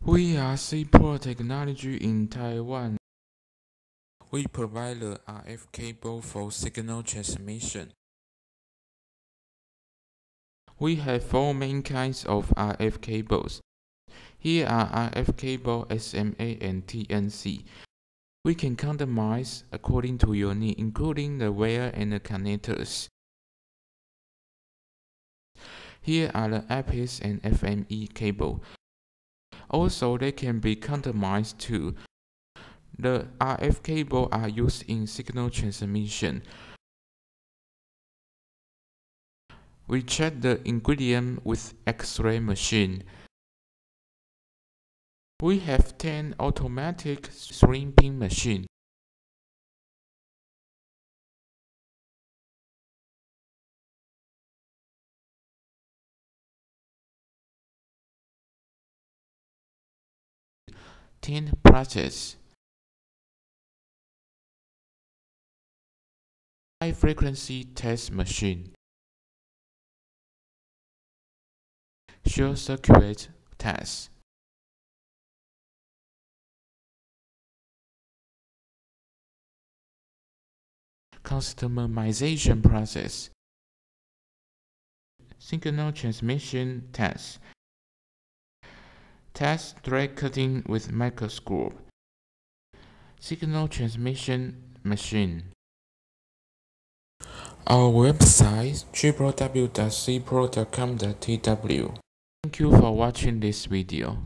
We are SIPro Technology in Taiwan. We provide the RF cable for signal transmission. We have four main kinds of RF cables. Here are RF cable SMA and TNC. We can customize according to your need, including the wire and the connectors. Here are the IPEX and FME cable. Also, they can be customized too. The RF cable are used in signal transmission. We check the ingredient with X-ray machine. We have 10 automatic crimping machine. Ten process. High frequency test machine. Short circuit test. Customization process. Signal transmission test. Test thread cutting with microscope. Signal transmission machine. Our website www.sipro.com.tw. Thank you for watching this video.